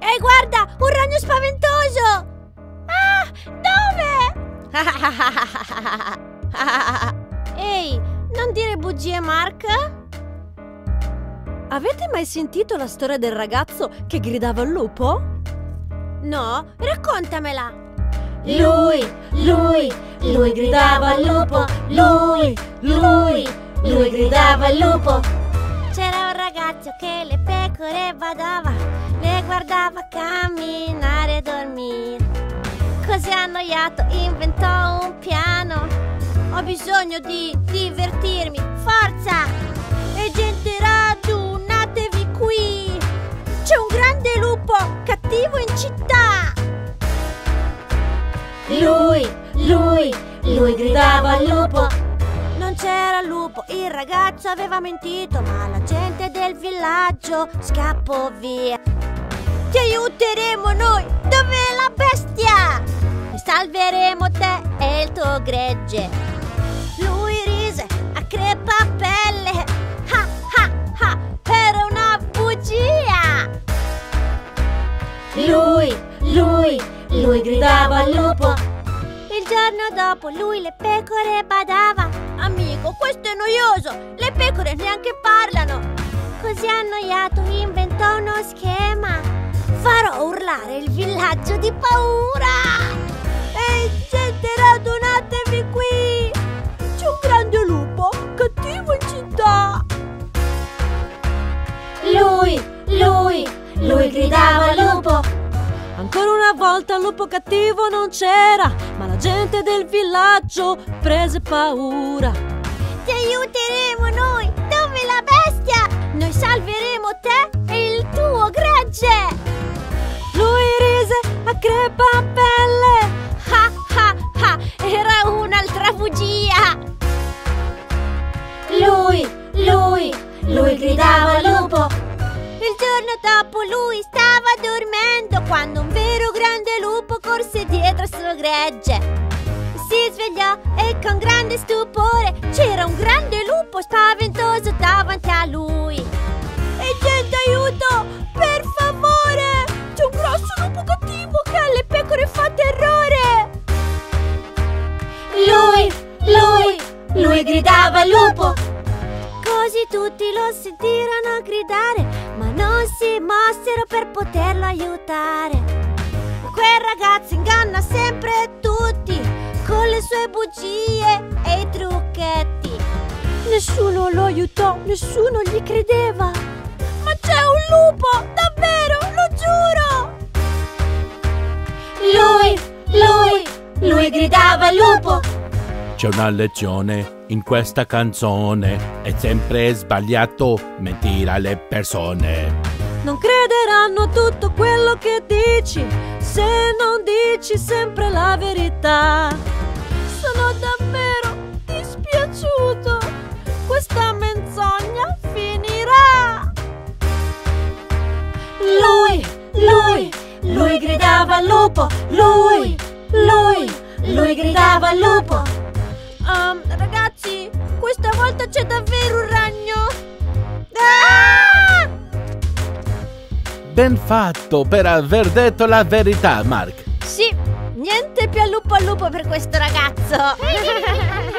Ehi, guarda, un ragno spaventoso! Ah, dove? Ehi, non dire bugie, Mark? Avete mai sentito la storia del ragazzo che gridava al lupo? No, raccontamela. Lui, lui, lui gridava al lupo, lui, lui, lui gridava al lupo. C'era un ragazzo che le pecore badava, le guardava camminare e dormire. Così annoiato inventò un piano. Ho bisogno di divertirmi, forza! E gente radunatevi qui! C'è un grande lupo cattivo in città! Lui, lui, lui gridava al lupo. C'era il lupo, il ragazzo aveva mentito, ma la gente del villaggio scappò via. Ti aiuteremo noi, dov'è la bestia? E salveremo te e il tuo gregge. Lui rise a crepapelle. Ha ha ha, era una bugia. Lui, lui, lui gridava al lupo. Il giorno dopo lui le pecore badava. Questo è noioso! Le pecore neanche parlano! Così annoiato inventò uno schema. Farò urlare il villaggio di paura! Ehi, gente, radunatevi qui! C'è un grande lupo cattivo in città! Lui, lui, lui gridava al lupo. Ancora una volta il lupo cattivo non c'era, ma la gente del villaggio prese paura. Ti aiuteremo noi! Dove la bestia? Noi salveremo te e il tuo gregge! Lui rise a crepapelle. Ha ha ha! Era un'altra bugia! Lui, lui, lui gridava al lupo. Il giorno dopo lui stava dormendo quando un vero grande lupo corse dietro al suo gregge. Si svegliò e con grande stupore c'era un grande lupo spaventoso davanti a lui. E gente aiuto! Per favore! C'è un grosso lupo cattivo che alle pecore fa terrore! Lui, lui, lui gridava lupo. Così tutti lo sentirono gridare, ma non si mossero per poterlo aiutare. Quel ragazzo inganna sempre tutti sue bugie e i trucchetti. Nessuno lo aiutò, nessuno gli credeva. Ma c'è un lupo, davvero, lo giuro! Lui, lui, lui gridava lupo. C'è una lezione in questa canzone. È sempre sbagliato mentire alle persone. Non crederanno a tutto quello che dici se non dici sempre la verità. Davvero dispiaciuto. Questa menzogna finirà. Lui, lui, lui gridava al lupo. Lui, lui, lui gridava al lupo. Um, ragazzi, questa volta c'è davvero un ragno. Ah! Ben fatto per aver detto la verità, Mark. Sì, niente più al lupo al lupo per questo ragazzo.